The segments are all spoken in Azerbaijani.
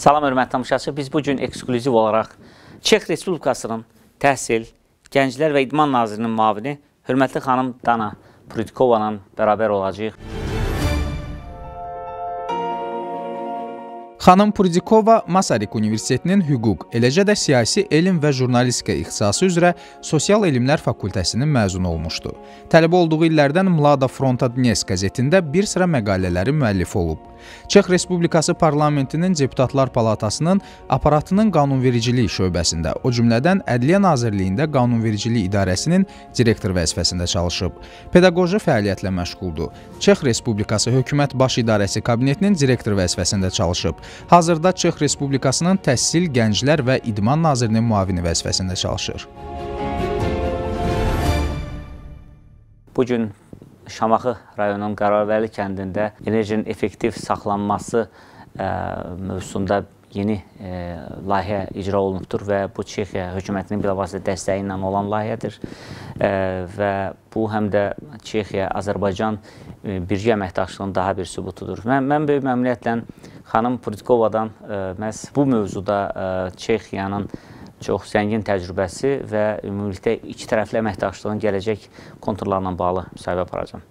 Salam hörmətli tamaşaçı. Biz bu gün eksklüziv olaraq Çex Respublikasının Təhsil, Gənclər və İdman Nazirinin müavini hörmətli xanım Dana Prudkova ilə bərabər olacağıq. Xanım Purdikova Masaryk Universitetinin hüquq, eləcə də siyasi elm və jurnalistika ixtisası üzrə Sosial Elmlər Fakültəsinin məzunu olmuşdu. Tələbə olduğu illərdən Mlada Fronta Dnes qəzetində bir sıra məqalələri müəllifi olub. Çex Respublikası Parlamentinin Deputatlar Palatasının aparatının qanunvericilik şöbəsində, o cümlədən Ədliyyə Nazirliyində qanunvericilik idarəsinin direktor vəzifəsində çalışıb. Pedaqoji fəaliyyətlə məşğuldur. Çex Respublikası Hökumət Baş İdarəsi Kabinetinin direktor vəzifəsində çalışıb. Hazırda Çex Respublikasının Təhsil, Gənclər və İdman Nazirinin müavini vəzifəsində çalışır. Bu gün Şamaxı rayonunun Qararvəli kəndində enerjinin effektiv saxlanması ə, mövzusunda yeni e, layihə icra olunubdur və bu Çexiya hökumətinin bilavasitə dəstəyi ilə olan layihədir. E, və bu həm də Çexiya, Azərbaycan e, birgə əməkdaşlığının daha bir sübutudur. Mən, mən böyük məmnuniyyətlə xanım Pritkovadan e, məhz bu mövzuda e, Çexiyanın çox zəngin təcrübəsi və ümumilikdə iki tərəfli əməkdaşlığın gələcək konturlarla bağlı müsahibə aparacağam.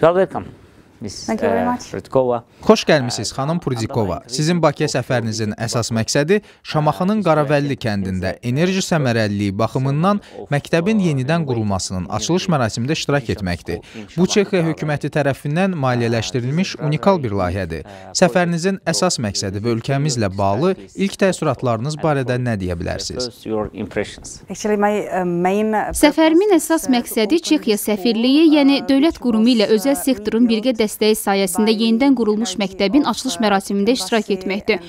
You are welcome. Miss Pridkova. Xoş gəlmisiniz xanım Purdikova. Sizin Bakıya səfərinizin əsas məqsədi Şamaxının Qaravəlli kəndində enerji səmərəliliyi baxımından məktəbin yenidən qurulmasının açılış mərasimində iştirak etməkdir. Bu Çexiya hökuməti tərəfindən maliyyələşdirilmiş unikal bir layihədir. Səfərinizin əsas məqsədi və ölkəmizlə bağlı ilk təəssüratlarınız barədə nə deyə bilərsiniz? Səfərimin əsas məqsədi Çexiya səfirliyi, yəni dövlət qurumu ilə özəl sektorun birgə dəstəyi sayəsində yenidən qurulmuş məktəbin açılış mərasimində iştirak etməkdir.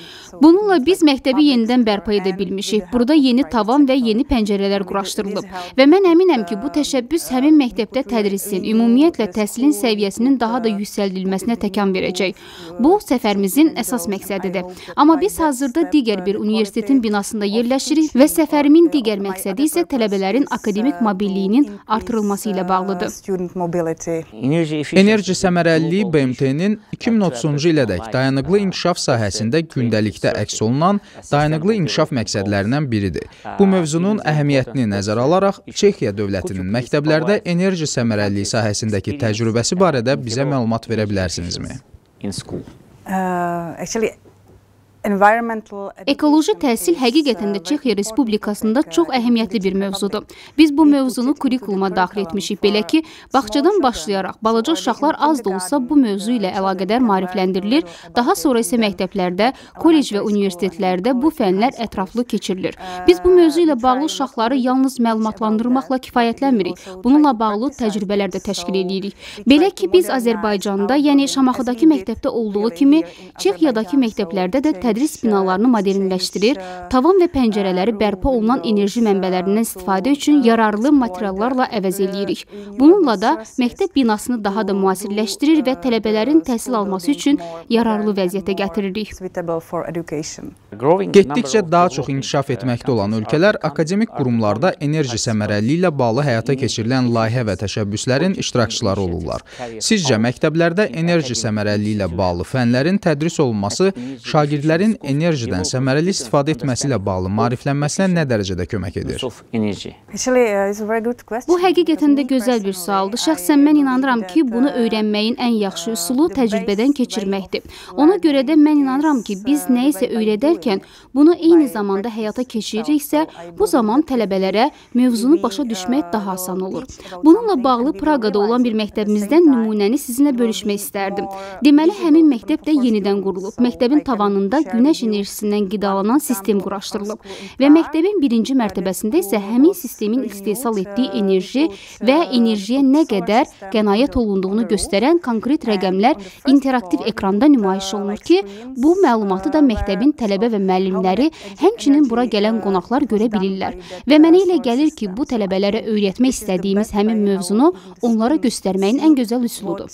Bununla biz məktəbi yenidən bərpa edə bilmişik. Burada yeni tavan və yeni pəncərələr quraşdırılıb və mən əminəm ki, bu təşəbbüs həmin məktəbdə tədrisin, ümumiyyətlə təhsilin səviyyəsinin daha da yüksəldilməsinə təkan verəcək. Bu səfərimizin əsas məqsədidir. Amma biz hazırda digər bir universitetin binasında yerləşirik və səfərimin digər məqsədi isə tələbələrin akademik mobilliyinin artırılması ilə bağlıdır. Enerji səmərəliliyi BMT-nin 2030-cu ilədək dayanıqlı inkişaf sahəsində gündəlikdə əks olunan dayanıqlı inkişaf məqsədlərindən biridir. Bu mövzunun əhəmiyyətini nəzərə alaraq Çexiya dövlətinin məktəblərdə enerji səmərəliliyi sahəsindəki təcrübəsi barədə bizə məlumat verə bilərsinizmi? In school. Uh, actually, Ekoloji təhsil həqiqətən də Çexiya Respublikasında çox əhəmiyyətli bir mövzudur. Biz bu mövzunu kurikuluma daxil etmişik, belə ki, bağçadan başlayaraq balaca uşaqlar az da olsa bu mövzu ilə əlaqədar maarifləndirilir, daha sonra isə məktəblərdə, kollec və universitetlərdə bu fənlər ətraflı keçirilir. Biz bu mövzu ilə bağlı uşaqları yalnız məlumatlandırmaqla kifayətlənmirik, bununla bağlı təcrübələr də təşkil edirik. Belə ki, biz Azərbaycanda, yəni Şamaxıdakı məktəbdə olduğu kimi, Çexiyadakı məktəblərdə də tədris tədris binalarını modernləşdirir, tavan və pəncərələri bərpa olunan enerji mənbələrindən istifadə üçün yararlı materiallarla əvəz eləyirik. Bununla da məktəb binasını daha da müasirləşdirir və tələbələrin təhsil alması üçün yararlı vəziyyətə gətiririk. Getdikcə daha çox inkişaf etməkdə olan ölkələr akademik qurumlarda enerji səmərəliliyi ilə bağlı həyata keçirilən layihə və təşəbbüslərin iştirakçıları olurlar. Sizcə məktəblərdə enerji səmərəliliyi ilə bağlı fənlərin tədris olunması şagirdlərin Şəhərlərin enerjidən səmərəli istifadə etməsi ilə bağlı maariflənməsinə nə dərəcədə kömək edir? Bu həqiqətən də gözəl bir sualdır. Şəxsən mən inanıram ki, bunu öyrənməyin ən yaxşı üsulu təcrübədən keçirməkdir. Ona görə də mən inanıram ki, biz nəyisə öyrədərkən bunu eyni zamanda həyata keçiririksə, bu zaman tələbələrə mövzunu başa düşmək daha asan olur. Bununla bağlı Praqada olan bir məktəbimizdən nümunəni sizinlə bölüşmək istərdim. Deməli, həmin məktəb də yenidən qurulub. Məktəbin tavanında günəş enerjisindən qidalanan sistem quraşdırılıb və məktəbin birinci mərtəbəsində isə həmin sistemin istehsal etdiyi enerji və enerjiyə nə qədər qənaət olunduğunu göstərən konkret rəqəmlər interaktiv ekranda nümayiş olunur ki, bu məlumatı da məktəbin tələbə və müəllimləri, həmçinin bura gələn qonaqlar görə bilirlər. Və mənə elə gəlir ki, bu tələbələrə öyrətmək istədiyimiz həmin mövzunu onlara göstərməyin ən gözəl üsuludur.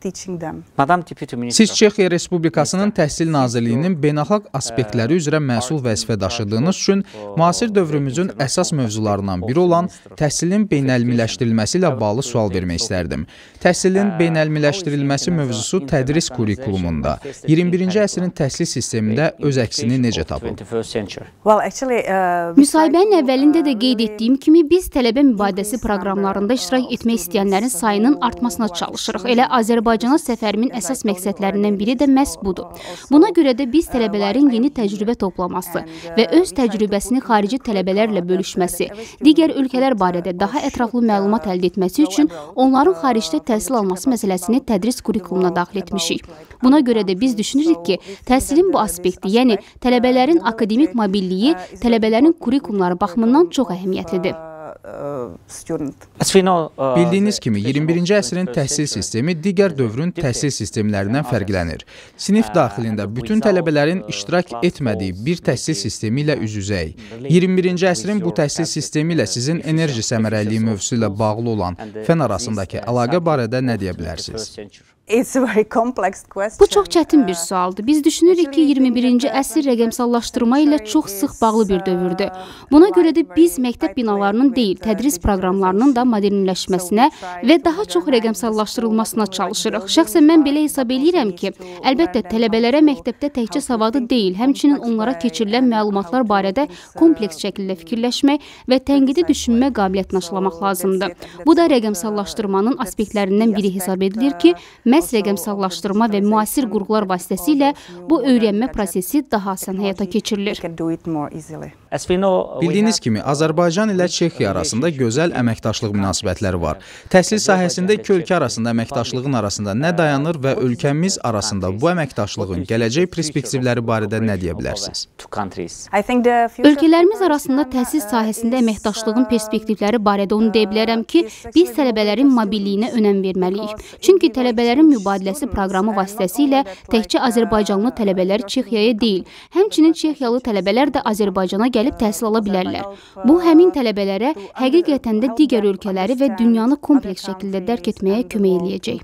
Teaching them. Madam Deputy Minister. Siz Çexiya Respublikasının Təhsil Nazirliyinin beynəlxalq aspektləri üzrə məsul vəzifə daşıdığınız üçün müasir dövrümüzün əsas mövzularından biri olan təhsilin beynəlmiləşdirilməsi ilə bağlı sual vermək istərdim. Təhsilin beynəlmiləşdirilməsi mövzusu tədris kurikulumunda 21-ci əsrin təhsil sistemində öz əksini necə tapıb? 21st century. Well, actually, uh, Müsahibənin əvvəlində də qeyd etdiyim kimi biz tələbə mübadiləsi proqramlarında iştirak etmək istəyənlərin sayının artmasına çalışırıq. Elə Azərbaycana səfərimin əsas məqsədlərindən biri də məhz budur. Buna görə də biz tələbələrin yeni təcrübə toplaması və öz təcrübəsini xarici tələbələrlə bölüşməsi, digər ölkələr barədə daha ətraflı məlumat əldə etməsi üçün onların xaricdə təhsil alması məsələsini tədris kurikulumuna daxil etmişik. Buna görə də biz düşünürük ki, təhsilin bu aspekti, yəni tələbələrin akademik mobilliyi tələbələrin kurikulumları baxımından çox əhəmiyyətlidir. Uh, student. As we know, uh, Bildiyiniz kimi 21-ci əsrin təhsil sistemi digər dövrün təhsil sistemlərindən fərqlənir. Sinif daxilində bütün tələbələrin iştirak etmədiyi bir təhsil sistemi ilə üz-üzəyik. 21-ci əsrin bu təhsil sistemi ilə sizin enerji səmərəliliyi mövzusu ilə bağlı olan fən arasındakı əlaqə barədə nə deyə bilərsiniz? 21st century. It's a very complex question. Bu çox çətin bir sualdır. Biz düşünürük ki, 21-ci əsr rəqəmsallaşdırma ilə çox sıx bağlı bir dövrdür. Buna görə də biz məktəb binalarının deyil, tədris proqramlarının da modernləşməsinə və daha çox rəqəmsallaşdırılmasına çalışırıq. Şəxsən mən belə hesab eləyirəm ki, əlbəttə tələbələrə məktəbdə təkcə savadı deyil, həmçinin onlara keçirilən məlumatlar barədə kompleks şəkildə fikirləşmək və tənqidi düşünmə qabiliyyətini aşılamaq lazımdır. Bu da rəqəmsallaşdırmanın aspektlərindən biri hesab edilir ki, məhz rəqəmsallaşdırma və müasir qurğular vasitəsilə bu öyrənmə prosesi daha asan həyata keçirilir. Bildiyiniz kimi Azərbaycan ilə Çexiya arasında gözəl əməkdaşlıq münasibətləri var. Təhsil sahəsində iki ölkə arasında əməkdaşlığın arasında nə dayanır və ölkəmiz arasında bu əməkdaşlığın gələcək perspektivləri barədə nə deyə bilərsiniz? Ölkələrimiz arasında təhsil sahəsində əməkdaşlığın perspektivləri barədə onu deyə bilərəm ki, biz tələbələrin mobilliyinə önəm verməliyik. Çünki tələbələrin mübadiləsi proqramı vasitəsilə təkcə Azərbaycanlı tələbələr Çexiyaya deyil, həmçinin Çexiyalı tələbələr də Azərbaycana gəlib təhsil ala bilərlər. Bu həmin tələbələrə həqiqətən də digər ölkələri və dünyanı kompleks şəkildə dərk etməyə kömək eləyəcək.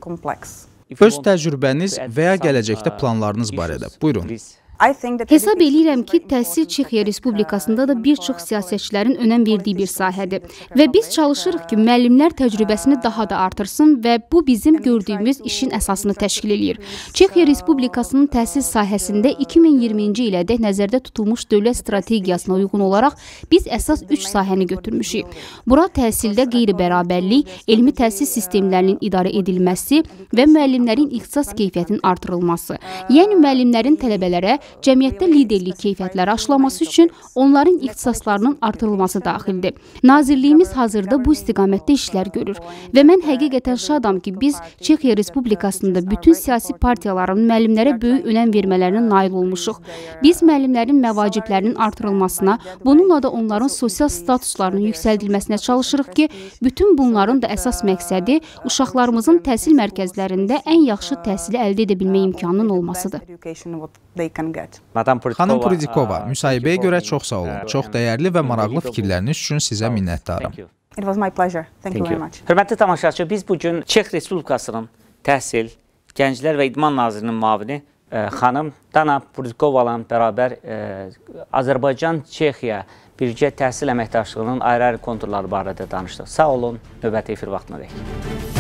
Öz təcrübəniz və ya gələcəkdə planlarınız barədə. Buyurun. Hesab eləyirəm ki, təhsil Çexiya Respublikasında da bir çox siyasətçilərin önəm verdiyi bir sahədir və biz çalışırıq ki, müəllimlər təcrübəsini daha da artırsın və bu bizim gördüyümüz işin əsasını təşkil eləyir. Çexiya Respublikasının təhsil sahəsində 2020-ci ilədək nəzərdə tutulmuş dövlət strategiyasına uyğun olaraq biz əsas 3 sahəni götürmüşük. Bura təhsildə qeyri-bərabərlik, elmi təhsil sistemlərinin idarə edilməsi və müəllimlərin ixtisas keyfiyyətinin artırılması. Yəni müəllimlərin tələbələrə cəmiyyətdə liderlik keyfiyyətləri aşılaması üçün onların ixtisaslarının artırılması daxildir. Nazirliyimiz hazırda bu istiqamətdə işlər görür və mən həqiqətən şadam ki, biz Çexiya Respublikasında bütün siyasi partiyaların müəllimlərə böyük önəm vermələrinə nail olmuşuq. Biz müəllimlərin məvaciblərinin artırılmasına, bununla da onların sosial statuslarının yüksəldilməsinə çalışırıq ki, bütün bunların da əsas məqsədi uşaqlarımızın təhsil mərkəzlərində ən yaxşı təhsili əldə edə bilmə imkanının olmasıdır. They can get. Xanım Purdikova, müsahibəyə thank you görə çox sağ olun. Çox dəyərli və maraqlı fikirləriniz üçün sizə minnətdaram. It was my pleasure. Thank, you Thank very you. much. Hörmətli tamaşaçı, biz bu gün Çex Respublikasının Təhsil, Gənclər və İdman Nazirinin müavini e, xanım Dana Purdikova ilə bərabər e, Azərbaycan Çexiya birgə təhsil əməkdaşlığının ayrı-ayrı konturları barədə danışdıq. Sağ olun, növbəti efir vaxtına dək.